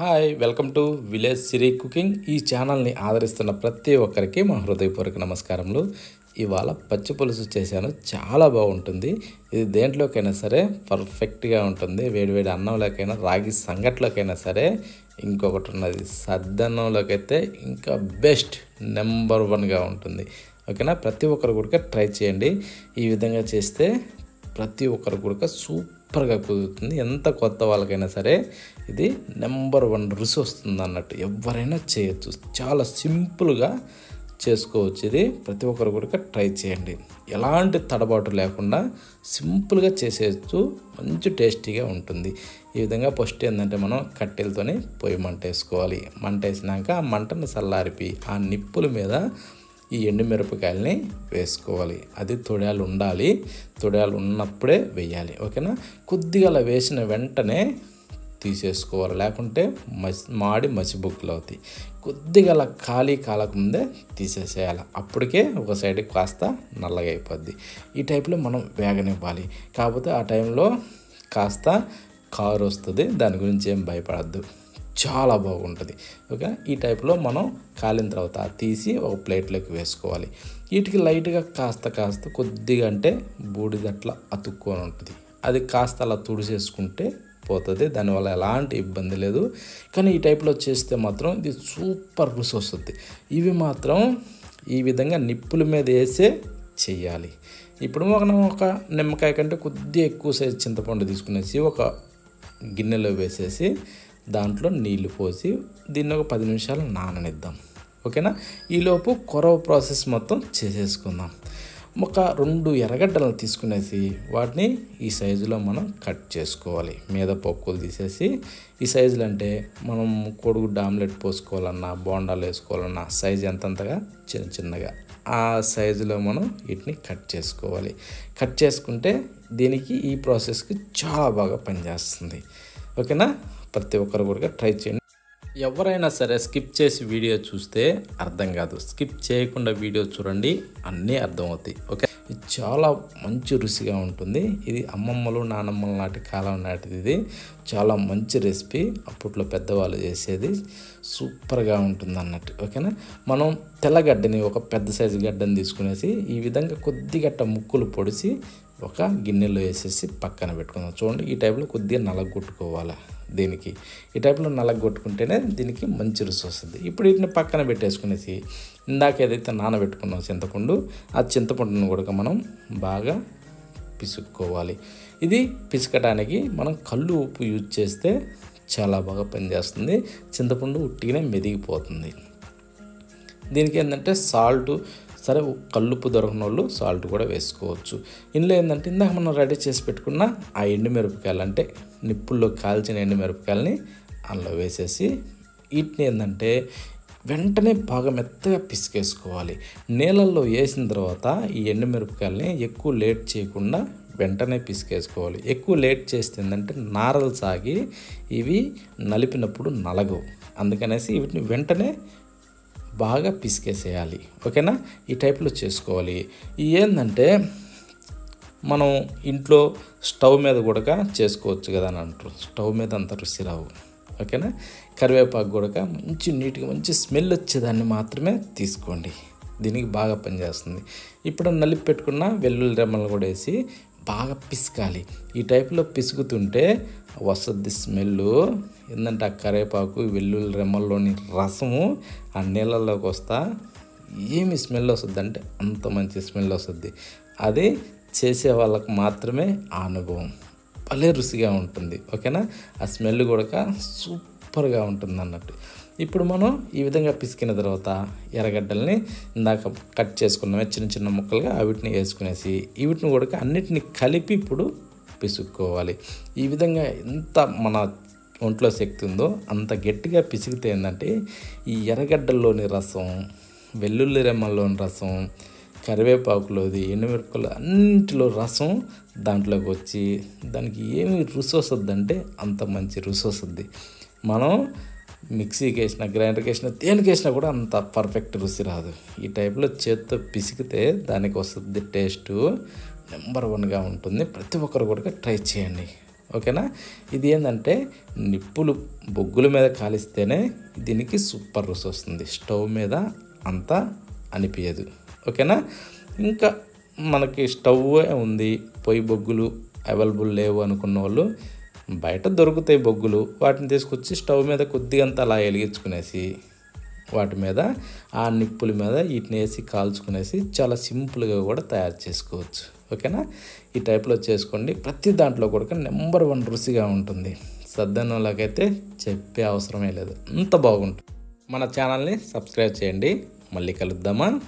Hi welcome to village Siri cooking ఈ ఛానల్ని ఆదరిస్తున్న ప్రతి ఒక్కరికి మా హృదయపూర్వక నమస్కారములు. ఇవాళ పచ్చి పులుసు చేశాను. చాలా బాగుంటుంది. ఇది దేంట్లోకైనా సరే పర్ఫెక్ట్గా ఉంటుంది. వేడివేడి అన్నంలోకైనా రాగి సంగట్లోకైనా సరే. ఇంకొకటి ఉన్నది సద్దన్నంలోకైతే ఇంకా బెస్ట్ నెంబర్ వన్గా ఉంటుంది. ఓకేనా? ప్రతి ఒక్కరు కూడా ట్రై చేయండి. ఈ విధంగా చేస్తే ప్రతి ఒక్కరు కూడా సూపర్గా కుదురుతుంది. ఎంత కొత్త వాళ్ళకైనా సరే ఇది నెంబర్ వన్ రుచి వస్తుంది అన్నట్టు ఎవరైనా చేయొచ్చు. చాలా సింపుల్గా చేసుకోవచ్చు ఇది. ప్రతి ఒక్కరు కూడా ట్రై చేయండి. ఎలాంటి తడబాటు లేకుండా సింపుల్గా చేసేస్తూ మంచి టేస్టీగా ఉంటుంది. ఈ విధంగా ఫస్ట్ ఏంటంటే మనం కట్టెలతోనే పొయ్యి మంట వేసుకోవాలి. మంట వేసినాక ఆ మంటను చల్లారిపి ఆ నిప్పుల మీద ఈ ఎండుమిరపకాయలని వేసుకోవాలి. అది తొడాలు ఉండాలి తొడాలు ఉన్నప్పుడే వేయాలి. ఓకేనా? కొద్దిగా అలా వేసిన వెంటనే తీసేసుకోవాలి. లేకుంటే మసి మాడి మసిబుక్కులు అవుతాయి. కొద్దిగా అలా ఖాళీ కాలకముందే తీసేసేయాలి. అప్పటికే ఒక సైడ్ కాస్త నల్లగా అయిపోద్ది. ఈ టైప్లో మనం వేగనివ్వాలి. కాకపోతే ఆ టైంలో కాస్త కారు వస్తుంది దాని గురించి ఏం భయపడద్దు. చాలా బాగుంటుంది. ఓకే ఈ టైప్లో మనం కాలిన తర్వాత తీసి ఒక ప్లేట్లోకి వేసుకోవాలి. వీటికి లైట్గా కాస్త కాస్త కొద్దిగా అంటే బూడిదట్లా అతుక్కొని ఉంటుంది. అది కాస్త అలా తుడిసేసుకుంటే పోతుంది. దానివల్ల ఎలాంటి ఇబ్బంది లేదు. కానీ ఈ టైప్లో చేస్తే మాత్రం ఇది సూపర్ రుచి వస్తుంది. ఇవి మాత్రం ఈ విధంగా నిప్పుల మీద వేసే చెయ్యాలి. ఇప్పుడు మనం ఒక నిమ్మకాయ కంటే కొద్దిగా ఎక్కువ సైజ్ చింతపండు తీసుకునేసి ఒక గిన్నెలో వేసేసి దాంట్లో నీళ్ళు పోసి దీన్ని ఒక పది నిమిషాలు నాననిద్దాం. ఓకేనా? ఈలోపు కొరవ ప్రాసెస్ మొత్తం చేసేసుకుందాం. ఒక రెండు ఎర్రగడ్డలను తీసుకునేసి వాటిని ఈ సైజులో మనం కట్ చేసుకోవాలి. మీద పప్పులు తీసేసి ఈ సైజులు అంటే మనం కొడుగుడ్డ ఆమ్లెట్ పోసుకోవాలన్నా బోండాలు వేసుకోవాలన్నా సైజు ఎంతంతగా? చిన్న చిన్నగా. ఆ సైజులో మనం వీటిని కట్ చేసుకోవాలి. కట్ చేసుకుంటే దీనికి ఈ ప్రాసెస్కి చాలా బాగా పనిచేస్తుంది. ఓకేనా? ప్రతి ఒక్కరు కూడా ట్రై చేయండి. ఎవరైనా సరే స్కిప్ చేసి వీడియో చూస్తే అర్థం కాదు. స్కిప్ చేయకుండా వీడియో చూడండి అన్నీ అర్థమవుతాయి. ఓకే? ఇది చాలా మంచి రుచిగా ఉంటుంది. ఇది అమ్మమ్మలు నానమ్మల నాటి కాలం నాటిది ఇది. చాలా మంచి రెసిపీ. అప్పట్లో పెద్దవాళ్ళు చేసేది. సూపర్గా ఉంటుంది అన్నట్టు. ఓకేనా? మనం తెల్లగడ్డని ఒక పెద్ద సైజు గడ్డని తీసుకునేసి ఈ విధంగా కొద్దిగట్ట ముక్కులు పొడిచి ఒక గిన్నెలో వేసేసి పక్కన పెట్టుకుందాం. చూడండి ఈ టైప్లో కొద్దిగా నలగొట్టుకోవాలి. దీనికి. ఈ టైప్లో నలగొట్టుకుంటేనే దీనికి మంచి రుచి వస్తుంది. ఇప్పుడు వీటిని పక్కన పెట్టేసుకునేసి ఇందాక ఏదైతే నానబెట్టుకున్నాం చింతపండు ఆ చింతపండును కూడా మనం బాగా పిసుక్కోవాలి. ఇది పిసకడానికి మనం కళ్ళు ఉప్పు యూజ్ చేస్తే చాలా బాగా పనిచేస్తుంది. చింతపండు ఉట్టిగానే మెదిగిపోతుంది. దీనికి ఏంటంటే సాల్ట్ సరే కల్లుప్పు దొరకని వాళ్ళు సాల్ట్ కూడా వేసుకోవచ్చు. ఇందులో ఏంటంటే ఇందాక మనం రెడీ చేసి పెట్టుకున్న ఆ ఎండుమిరపకాయలు అంటే నిప్పుల్లో కాల్చిన ఎండుమిరపకాయలని అందులో వేసేసి వీటిని ఏంటంటే వెంటనే బాగా మెత్తగా పిసికేసుకోవాలి. నీళ్ళల్లో వేసిన తర్వాత ఈ ఎండుమిరపకాయలని ఎక్కువ లేట్ చేయకుండా వెంటనే పిసికేసుకోవాలి. ఎక్కువ లేట్ చేస్తే ఏంటంటే నారలు సాగి ఇవి నలిపినప్పుడు నలగవు. అందుకనేసి వీటిని వెంటనే బాగా పిసికేసేయాలి. ఓకేనా? ఈ టైప్లో చేసుకోవాలి. ఏంటంటే మనం ఇంట్లో స్టవ్ మీద కూడా చేసుకోవచ్చు కదా అని అంటారు. స్టవ్ మీద అంత రుచి రావు. ఓకేనా? కరివేపాకు కూడా మంచి నీట్గా మంచి స్మెల్ వచ్చేదాన్ని మాత్రమే తీసుకోండి. దీనికి బాగా పనిచేస్తుంది. ఇప్పుడు నలిపి పెట్టుకున్న వెల్లుల్లి రెమ్మలు కూడా వేసి బాగా పిసకాలి. ఈ టైప్లో పిసుకుతుంటే వస్తుంది స్మెల్ ఏంటంటే ఆ కరివేపాకు వెల్లుల్లి రెమ్మల్లోని రసము ఆ నీళ్ళల్లోకి వస్తా. ఏమి స్మెల్ వస్తుంది అంటే అంత మంచి స్మెల్ వస్తుంది. అది చేసే వాళ్ళకు మాత్రమే ఆ అనుభవం. భలే రుచిగా ఉంటుంది ఓకేనా? ఆ స్మెల్ కూడా సూపర్గా ఉంటుంది అన్నట్టు ఇప్పుడు మనం ఈ విధంగా పిసికిన తర్వాత ఎర్రగడ్డల్ని ఇందాక కట్ చేసుకున్నామే చిన్న చిన్న ముక్కలుగా వీటిని వేసుకునేసి వీటిని కూడా అన్నిటిని కలిపి ఇప్పుడు పిసుక్కోవాలి. ఈ విధంగా ఎంత మన ఒంట్లో శక్తి ఉందో అంత గట్టిగా పిసికితే ఏంటంటే ఈ ఎర్రగడ్డల్లోని రసం వెల్లుల్లి రెమ్మల్లోని రసం కరివేపాకులోది ఎండుమిరపకాయలు అన్నింటిలో రసం దాంట్లోకి వచ్చి దానికి ఏమి రుచి వస్తుంది అంటే అంత మంచి రుచి వస్తుంది. మనం మిక్సీకి వేసిన గ్రైండర్కి వేసిన దేనికి వేసినా కూడా అంత పర్ఫెక్ట్ రుచి రాదు. ఈ టైప్లో చేత్తో పిసికితే దానికి వస్తుంది టేస్ట్ నెంబర్ వన్గా ఉంటుంది. ప్రతి ఒక్కరు కూడా ట్రై చేయండి. ఓకేనా? ఇది ఏంటంటే నిప్పులు బొగ్గుల మీద కాలిస్తేనే దీనికి సూపర్ రుచి వస్తుంది. స్టవ్ మీద అంత అనిపించదు ఓకేనా? ఇంకా మనకి స్టవ్ ఉంది. పొయ్యి బొగ్గులు అవైలబుల్ లేవు అనుకున్న వాళ్ళు బయట దొరుకుతాయి బొగ్గులు. వాటిని తీసుకొచ్చి స్టవ్ మీద కొద్దిగంత అలా వెలిగించుకునేసి వాటి మీద ఆ నిప్పుల మీద వీటిని వేసి కాల్చుకునేసి చాలా సింపుల్గా కూడా తయారు చేసుకోవచ్చు. ఓకేనా? ఈ టైప్లో చేసుకోండి. ప్రతి దాంట్లో కూడా నెంబర్ వన్ రుచిగా ఉంటుంది. సద్దన్నంలోకైతే చెప్పే అవసరమే లేదు. అంత బాగుంటుంది. మన ఛానల్ని సబ్స్క్రైబ్ చేయండి. మళ్ళీ కలుద్దామా?